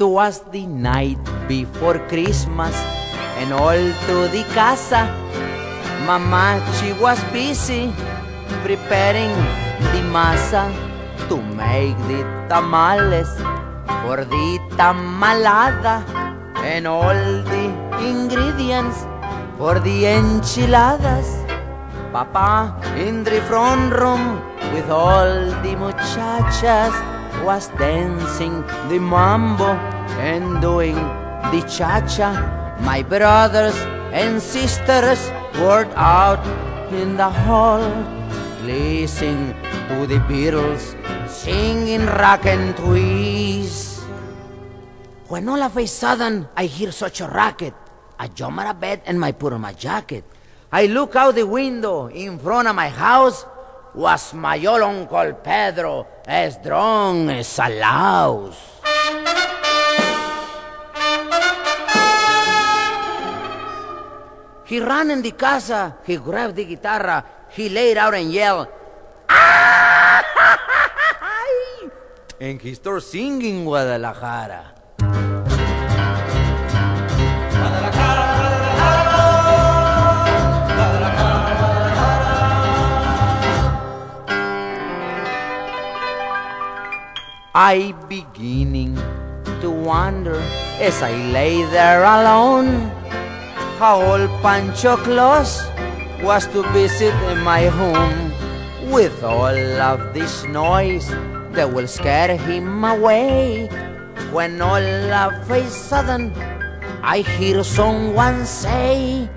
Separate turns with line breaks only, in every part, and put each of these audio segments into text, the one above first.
'Twas the night before Christmas, and all through the casa. Mama, she was busy preparing the masa to make the tamales for the tamalada and all the ingredients for the enchiladas. Papa in the front room with all the muchachas was dancing the mambo and doing the cha-cha. My brothers and sisters were out in the hall, listening to the Beatles singing rock and twist. When all of a sudden I hear such a racket, I jump out of bed and I put on my jacket. I look out the window in front of my house was my old Uncle Pedro a louse. He ran in the casa, he grabbed the guitarra, he laid out and yelled, and he started singing Guadalajara. I beginning to wonder as I lay there alone how old Pancho Claus was to visit in my home with all of this noise that will scare him away. When all of a sudden I hear someone say,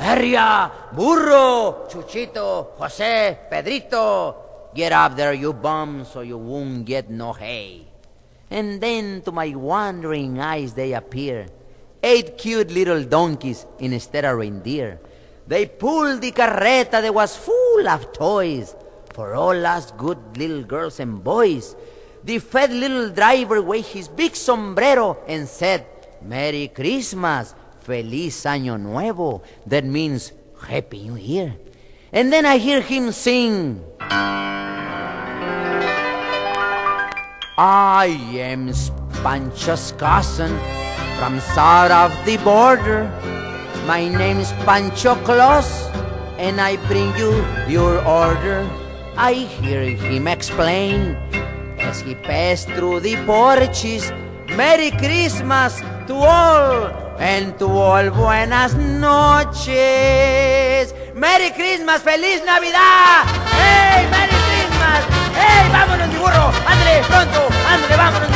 Area, burro, Chuchito, Jose, Pedrito, get up there, you bum, so you won't get no hay. And then to my wondering eyes they appear, eight cute little donkeys instead of reindeer. They pulled the carreta that was full of toys for all us good little girls and boys. The fat little driver waved his big sombrero and said, Merry Christmas, Feliz Año Nuevo. That means Happy New Year. And then I hear him sing. I am Pancho's cousin from south of the border. My name's Pancho Claus, and I bring you your order. I hear him explain as he passed through the porches. Merry Christmas to all, and to all buenas noches. Merry Christmas, Feliz Navidad. ¡Ey, vámonos, mi burro! ¡Ándale, pronto! ¡Ándale, vámonos!